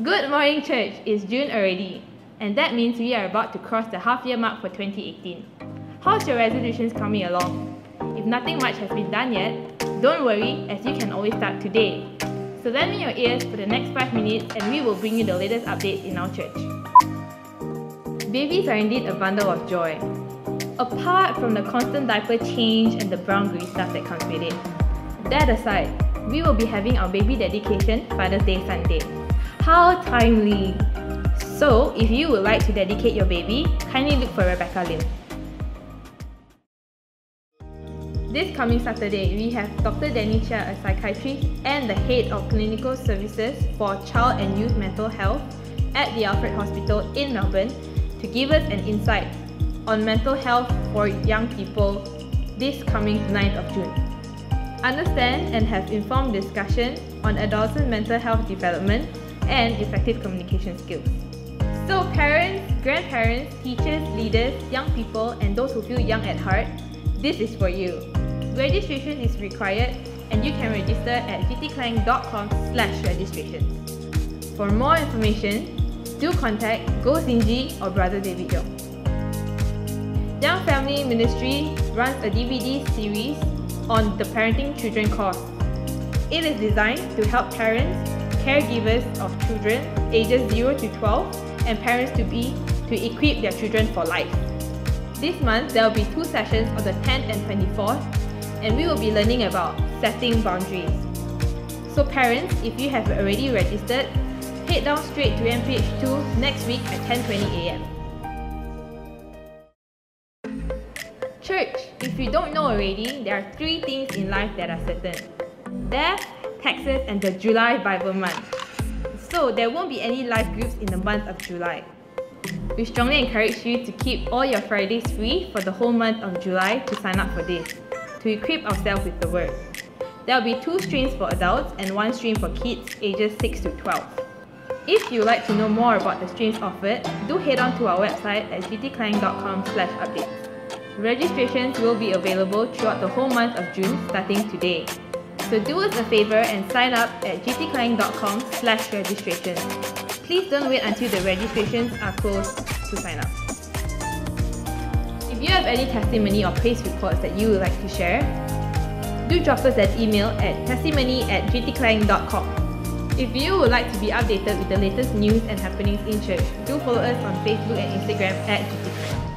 Good morning, church. It's June already, and that means we are about to cross the half year mark for 2018. How's your resolutions coming along? If nothing much has been done yet, don't worry, as you can always start today. So lend me your ears for the next 5 minutes and we will bring you the latest updates in our church. Babies are indeed a bundle of joy. Apart from the constant diaper change and the brown grease stuff that comes with it. That aside, we will be having our baby dedication Father's Day Sunday. How timely! So, if you would like to dedicate your baby, kindly look for Rebecca Lim. This coming Saturday, we have Dr. Danny Chia, a psychiatrist and the head of clinical services for child and youth mental health at the Alfred Hospital in Melbourne to give us an insight on mental health for young people this coming 9th of June. Understand and have informed discussion on adolescent mental health development and effective communication skills. So parents, grandparents, teachers, leaders, young people and those who feel young at heart, this is for you. Registration is required and you can register at gtklang.com slash registration. For more information, do contact Go Sinji or Brother David Yong. Young Family Ministry runs a DVD series on the Parenting Children course. It is designed to help parents, caregivers of children ages 0 to 12 and parents to be to equip their children for life. This month, there will be two sessions on the 10th and 24th, and we will be learning about setting boundaries. So parents, if you have already registered, head down straight to MPH2 next week at 10.20 a.m. Church, if you don't know already, there are three things in life that are certain. Death, taxes, and the July Bible month. So there won't be any live groups in the month of July. We strongly encourage you to keep all your Fridays free for the whole month of July to sign up for this, to equip ourselves with the Word. There will be two streams for adults and one stream for kids ages 6 to 12. If you'd like to know more about the streams offered, do head on to our website at gtklang.com slash updates. Registrations will be available throughout the whole month of June starting today. So do us a favor and sign up at gtklang.com slash registration. Please don't wait until the registrations are closed to sign up. If you have any testimony or praise reports that you would like to share, do drop us an email at testimony at gtklang.com. If you would like to be updated with the latest news and happenings in church, do follow us on Facebook and Instagram at GTKlang.